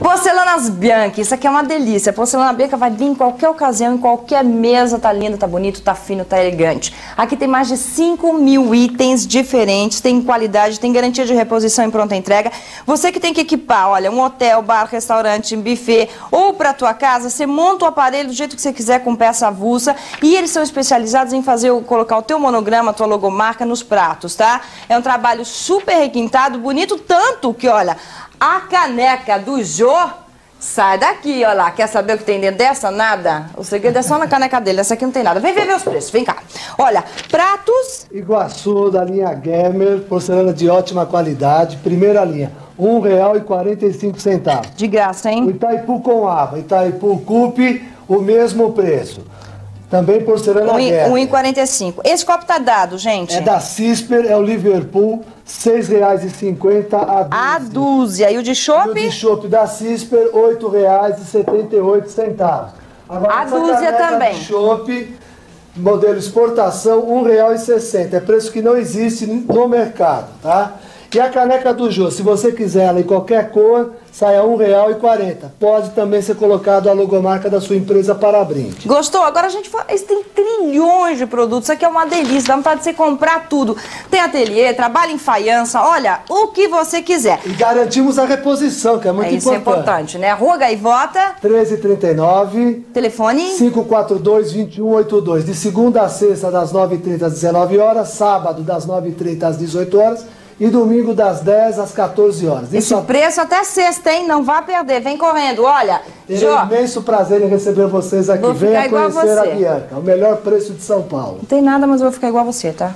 Porcelanas Bianchi, isso aqui é uma delícia. Porcelana Bianca vai vir em qualquer ocasião, em qualquer mesa, tá lindo, tá bonito, tá fino, tá elegante. Aqui tem mais de 5 mil itens diferentes, tem qualidade, tem garantia de reposição em pronta entrega. Você que tem que equipar, olha, um hotel, bar, restaurante, buffet ou pra tua casa, você monta o aparelho do jeito que você quiser com peça avulsa e eles são especializados em fazer, colocar o teu monograma, a tua logomarca nos pratos, tá? É um trabalho super requintado, bonito, tanto que, olha, a caneca do Jô sai daqui, olha lá. Quer saber o que tem dentro dessa? Nada. O segredo é só na caneca dele. Essa aqui não tem nada. Vem ver meus preços, vem cá. Olha, pratos... Iguaçu, da linha Gamer, porcelana de ótima qualidade, primeira linha. R$ 1,45. De graça, hein? O Itaipu com Ava, Itaipu Cupe, o mesmo preço. Também porcelana Gamer. 1,45. Esse copo tá dado, gente? É da Cisper, é o Liverpool, R$ 6,50 a dúzia. A dúzia. E o de chopp? O de chopp da Cisper, R$ 8,78. Agora, a dúzia também. de chopp, modelo exportação, R$ 1,60. É preço que não existe no mercado, tá? E a caneca do Jô, se você quiser ela em qualquer cor, sai a R$ 1,40. Pode também ser colocado a logomarca da sua empresa para brinde. Gostou? Agora a gente fala, têm trilhões de produtos, isso aqui é uma delícia, dá vontade de você comprar tudo. Tem ateliê, trabalha em faiança, olha, o que você quiser. E garantimos a reposição, que é muito é, isso importante. é importante, né? Rua Gaivota. 1339. Telefone? 542-2182. De segunda a sexta, das 9h30 às 19 horas Sábado, das 9h30 às 18 horas e domingo das 10 às 14 horas. Esse Isso... preço até sexta, hein? Não vá perder. Vem correndo. Olha, Terei um imenso prazer em receber vocês aqui. Venha conhecer a, a Bianca. O melhor preço de São Paulo. Não tem nada, mas eu vou ficar igual a você, tá?